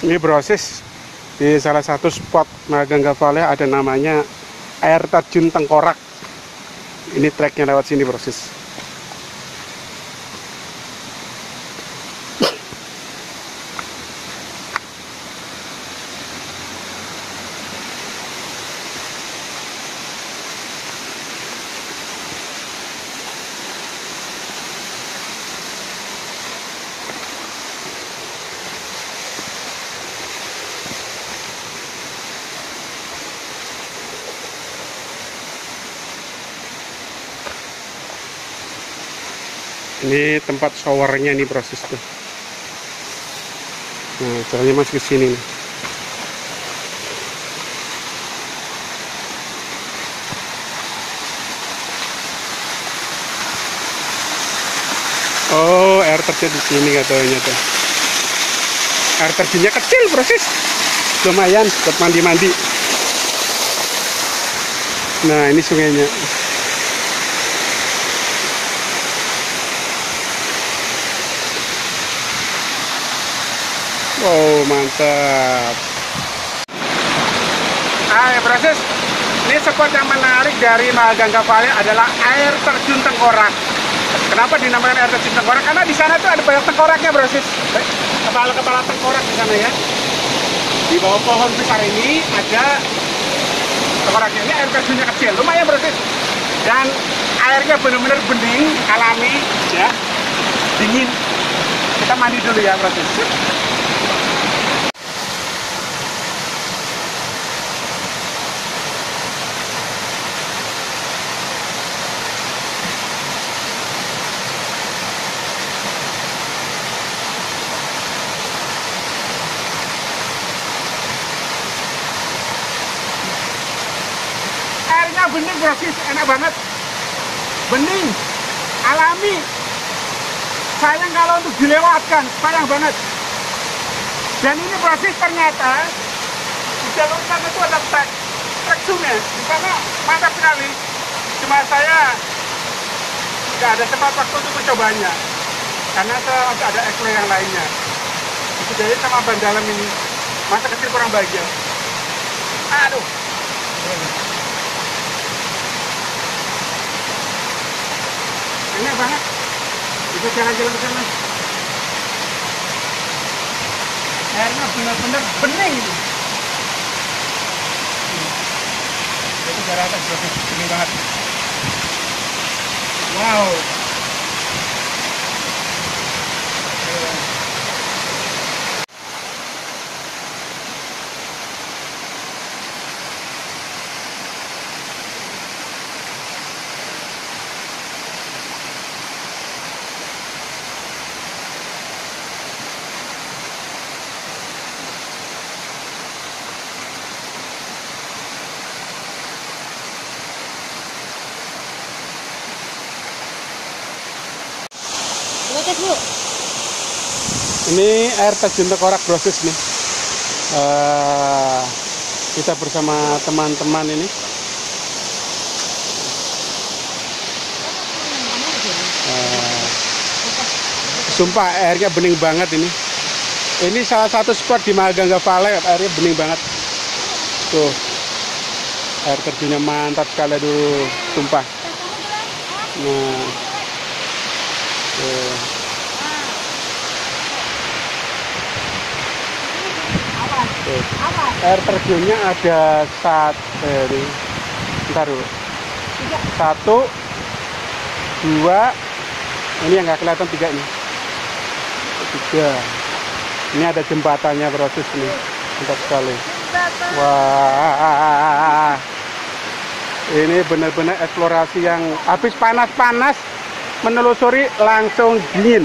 Ini proses di salah satu spot Magangga Valley ada namanya air terjun tengkorak. Ini treknya lewat sini proses. Ini tempat showernya nih proses tuh. Nah, jalannya masih ke sini nih. Oh, air terjun di sini katanya tuh. Air terjunnya kecil proses. Lumayan buat mandi-mandi. Nah, ini sungainya. Oh mantap. Ya, proses. Ini spot yang menarik dari Magangga Valley adalah air terjun tengkorak. Kenapa dinamakan air terjun tengkorak? Karena di sana tuh ada banyak tengkoraknya, proses. Kepala-kepala tengkorak di sana ya. Di bawah pohon besar ini ada tengkoraknya. Ini air terjunnya kecil, lumayan proses. Dan airnya benar-benar bening, alami, ya, dingin. Kita mandi dulu ya, proses. Airnya bening proses enak banget. Bening. Alami. Sayang kalau untuk dilewatkan. Sayang banget. Dan ini proses ternyata di jalur sana itu ada trek trek sungai di sana mantap sekali. Cuma saya nggak ada sempat waktu untuk mencobanya. Karena saya masih ada explore yang lainnya. Jadi sama ban dalam ini. Masa kecil kurang bahagia. Aduh enak banget bisa jalan-jalan ke sana. Airnya benar-benar bening itu. Itu darah atas berarti bening banget. Wow Ini air terjun tengkorak proses nih. Eh, kita bersama teman-teman ini. Eh, sumpah airnya bening banget ini. Ini salah satu spot di Magangga Valley airnya bening banget. Tuh. Air terjunnya mantap sekali dulu, sumpah. Nah. Tuh. Tuh. air terjunnya ada saat eh. Bentar dulu. Satu, dua, ini yang nggak kelihatan tiga ini. Tiga. Ini ada jembatannya proses ini. Mantap sekali. Wah, ini benar-benar eksplorasi yang habis panas-panas menelusuri langsung dingin.